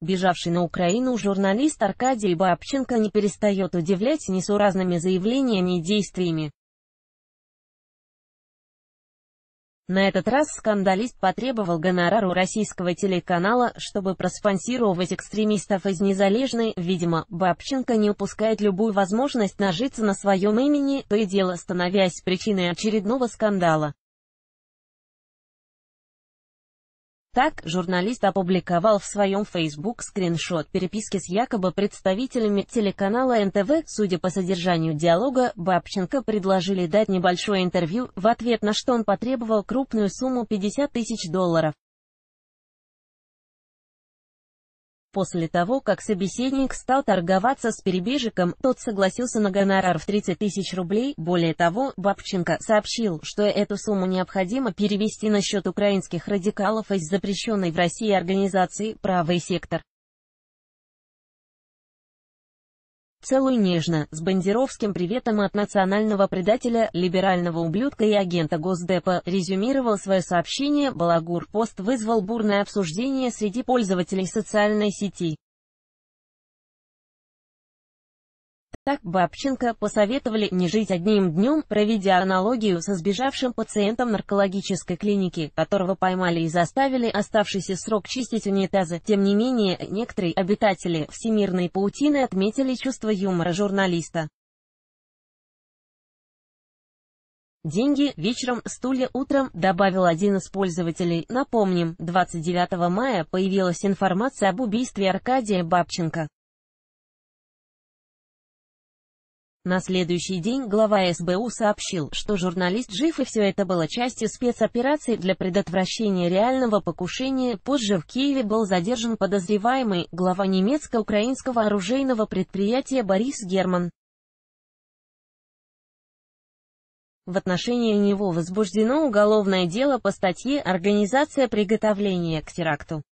Бежавший на Украину журналист Аркадий Бабченко не перестает удивлять несуразными заявлениями и действиями. На этот раз скандалист потребовал гонорар у российского телеканала, чтобы проспонсировать экстремистов из Незалежной. Видимо, Бабченко не упускает любую возможность нажиться на своем имени, то и дело становясь причиной очередного скандала. Так, журналист опубликовал в своем Facebook скриншот переписки с якобы представителями телеканала НТВ. Судя по содержанию диалога, Бабченко предложили дать небольшое интервью, в ответ на что он потребовал крупную сумму 50 тысяч долларов. После того, как собеседник стал торговаться с перебежиком, тот согласился на гонорар в 30 тысяч рублей. Более того, Бабченко сообщил, что эту сумму необходимо перевести на счет украинских радикалов из запрещенной в России организации «Правый сектор». Целую нежно, с бандеровским приветом от национального предателя, либерального ублюдка и агента Госдепа, резюмировал свое сообщение, Балагур пост вызвал бурное обсуждение среди пользователей социальной сети. Так Бабченко посоветовали не жить одним днем, проведя аналогию со сбежавшим пациентом наркологической клиники, которого поймали и заставили оставшийся срок чистить унитазы. Тем не менее, некоторые обитатели всемирной паутины отметили чувство юмора журналиста. Деньги, вечером, стулья утром, добавил один из пользователей. Напомним, 29 мая появилась информация об убийстве Аркадия Бабченко. На следующий день глава СБУ сообщил, что журналист жив и все это было частью спецоперации для предотвращения реального покушения. Позже в Киеве был задержан подозреваемый, глава немецко-украинского оружейного предприятия Борис Герман. В отношении него возбуждено уголовное дело по статье «Организация приготовления к теракту».